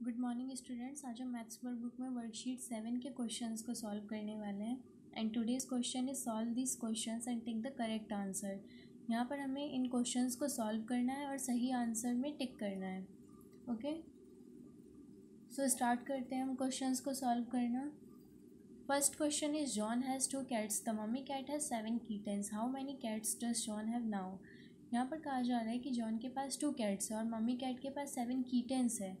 Good morning students आज हम maths work book में वर्कशीट सेवन के क्वेश्चंस को सॉल्व करने वाले हैं। And today's question is solve this questions and tick the correct answer यहाँ पर हमें इन क्वेश्चंस को सॉल्व करना है और सही आंसर में टिक करना है। ओके सो स्टार्ट करते हैं हम क्वेश्चंस को सॉल्व करना। First question is John has two cats the mummy cat has seven kittens how many cats does John have now यहाँ पर कहा जा रहा है कि जॉन के पास टू कैट्स है और मम्मी कैट के पास सेवन कीटेंस है।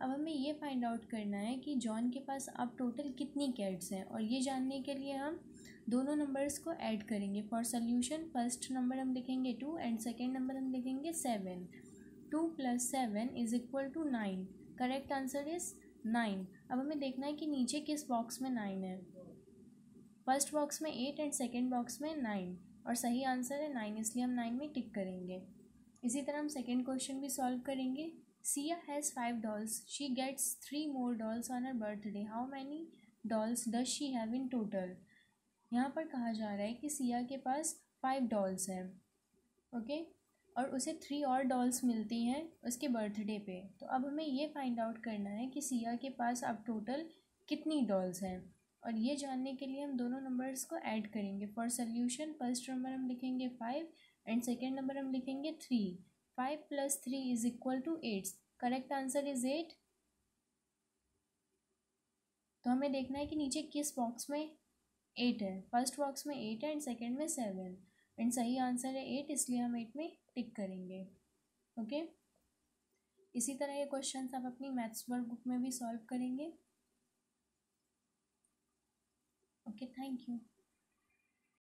अब हमें ये फाइंड आउट करना है कि जॉन के पास अब टोटल कितनी कैट्स हैं और ये जानने के लिए हम दोनों नंबर्स को ऐड करेंगे। फॉर सोल्यूशन फ़र्स्ट नंबर हम लिखेंगे टू एंड सेकेंड नंबर हम लिखेंगे seven two plus seven is equal to nine correct answer is nine अब हमें देखना है कि नीचे किस बॉक्स में नाइन है। फ़र्स्ट बॉक्स में एट एंड सेकेंड बॉक्स में नाइन और सही आंसर है नाइन इसलिए हम नाइन में टिक करेंगे। इसी तरह हम सेकेंड क्वेश्चन भी सॉल्व करेंगे। Sia has five dolls. She gets three more dolls on her birthday. How many dolls does she have in total? यहाँ पर कहा जा रहा है कि सिया के पास फाइव डॉल्स हैं ओके और उसे थ्री और डॉल्स मिलती हैं उसके बर्थडे पे तो अब हमें ये फाइंड आउट करना है कि सिया के पास अब टोटल कितनी डॉल्स हैं और ये जानने के लिए हम दोनों नंबर्स को ऐड करेंगे फॉर सोल्यूशन फ़र्स्ट नंबर हम लिखेंगे फाइव एंड सेकेंड नंबर हम लिखेंगे three five plus three is equal to eight correct answer is eight तो हमें देखना है कि नीचे किस बॉक्स में एट है। फ़र्स्ट बॉक्स में एट है एंड सेकेंड में सेवन एंड सही आंसर है एट इसलिए हम एट में टिक करेंगे। Okay okay? इसी तरह ये क्वेश्चन आप अपनी मैथ्स वर्क बुक में भी सॉल्व करेंगे। Okay thank you